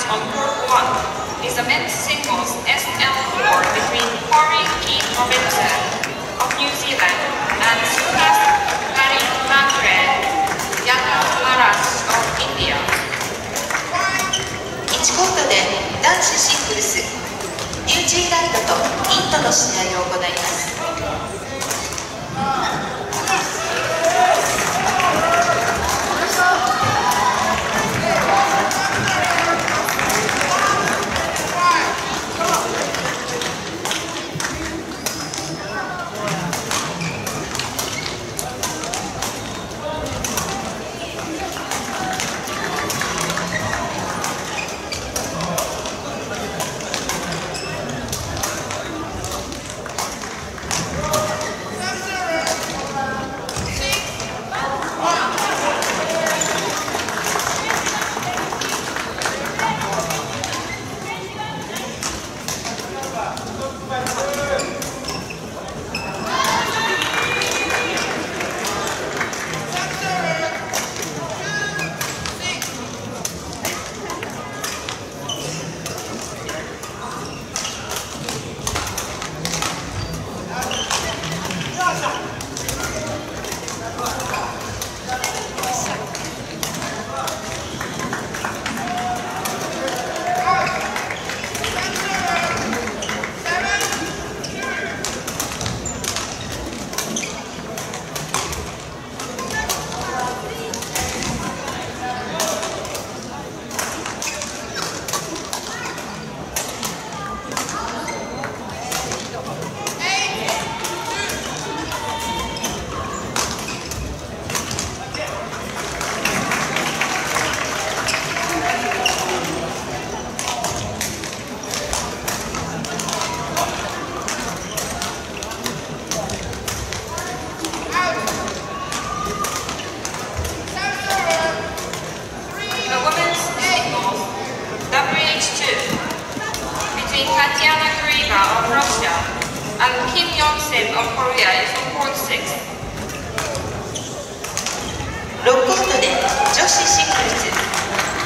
match on Court 1 is the men's singles SL4 between Corey Keane Robinson of New Zealand and Sukas Karimagre Yadav Maharaj of India. 1コートで男子シングルスニュージーランドとインドの試合を行います。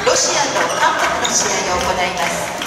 ロシアと韓国の試合を行います。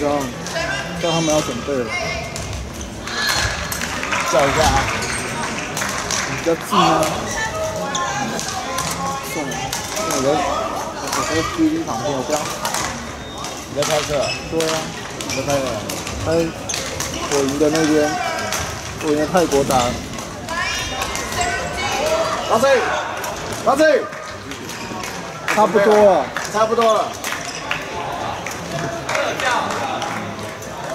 叫他们要准备了。叫一下啊！比较近啊。算了，我在我在 TV 旁边，我不想踩。你在拍摄？对啊，你在拍什么？拍我赢的那边，我赢的泰国打。老师，老师，差不多了，差不多了，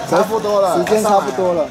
差不多了，时间差不多了。